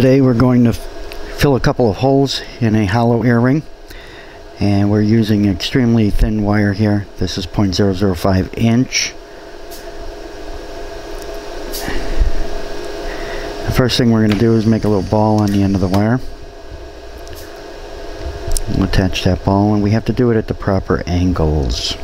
Today we're going to fill a couple of holes in a hollow ear ring and we're using extremely thin wire here. This is 0.005 inch. The first thing we're going to do is make a little ball on the end of the wire. We'll attach that ball and we have to do it at the proper angles.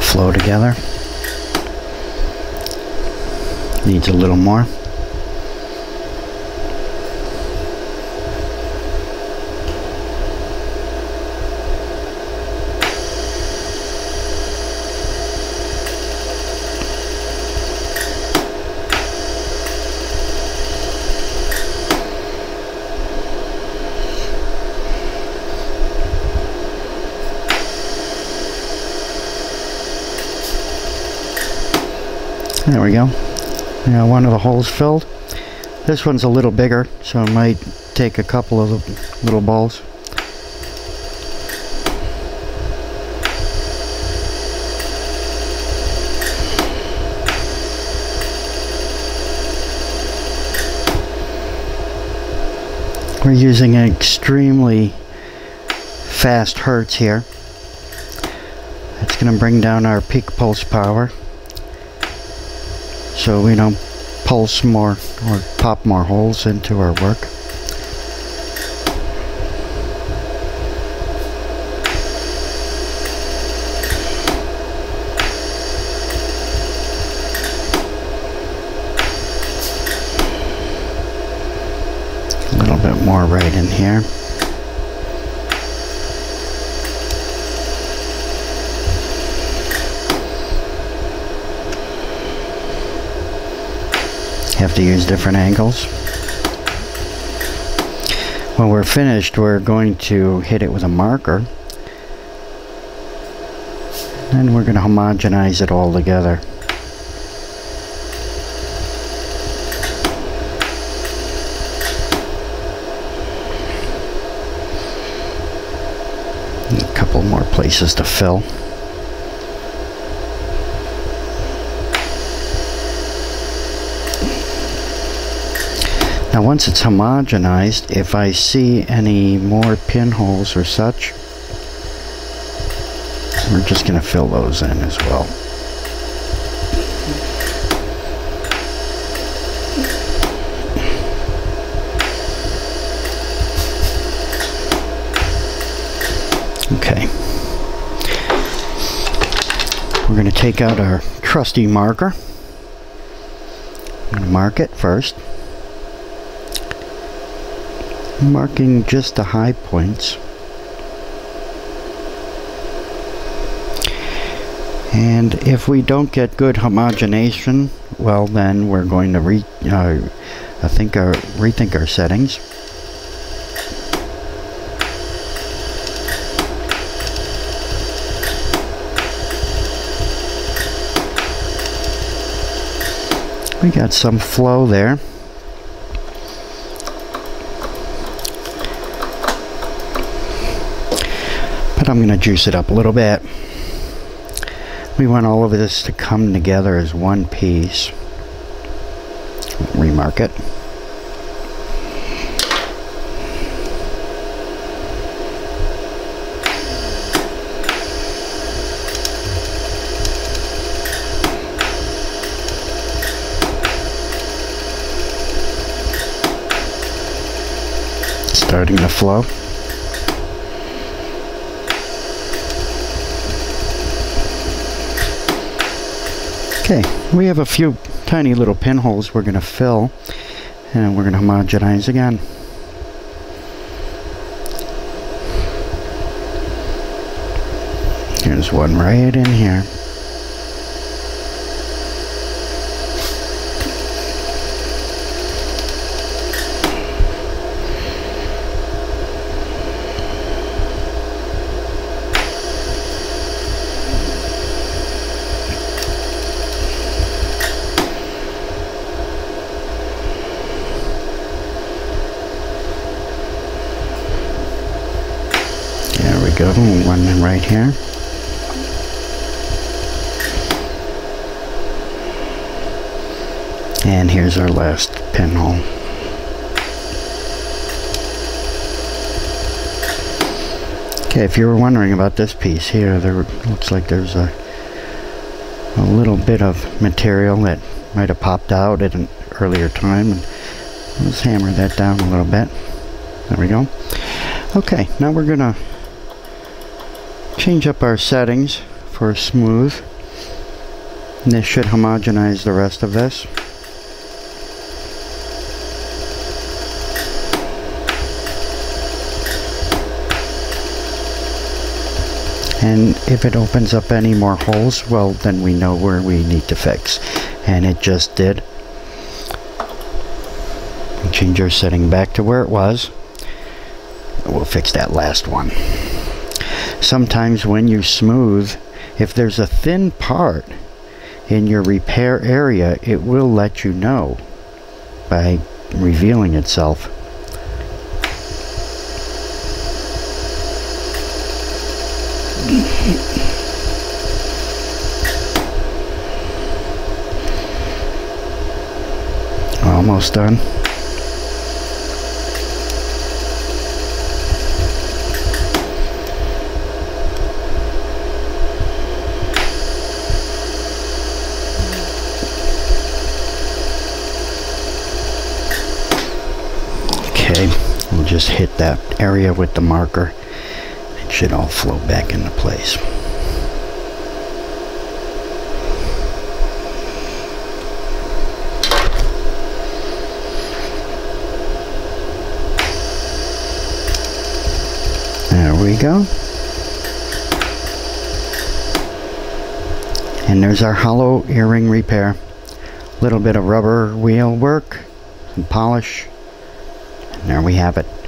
Flow together. Needs a little more. There we go. Now one of the holes filled. This one's a little bigger, so I might take a couple of little balls. We're using an extremely fast Hertz here. It's going to bring down our peak pulse power so we don't pulse more or pop more holes into our work. A little bit more right in here. Have to use different angles. When we're finished, we're going to hit it with a marker. And we're going to homogenize it all together. A couple more places to fill. Now once it's homogenized, if I see any more pinholes or such, we're just going to fill those in as well. Okay. We're going to take out our trusty marker. Mark it first marking just the high points. And if we don't get good homogenation, well then we're going to re uh, I think our rethink our settings. We got some flow there. I'm going to juice it up a little bit. We want all of this to come together as one piece. Remark it. Starting to flow. Okay, we have a few tiny little pinholes we're going to fill and we're going to homogenize again. Here's one right in here. Go, one right here. And here's our last pinhole. Okay, if you were wondering about this piece here, there looks like there's a, a little bit of material that might have popped out at an earlier time. And let's hammer that down a little bit. There we go. Okay, now we're going to change up our settings for smooth. And this should homogenize the rest of this. and if it opens up any more holes well then we know where we need to fix and it just did change our setting back to where it was we'll fix that last one sometimes when you smooth if there's a thin part in your repair area it will let you know by revealing itself Almost done. We'll just hit that area with the marker It should all flow back into place. There we go. And there's our hollow earring repair. Little bit of rubber wheel work, some polish, there we have it.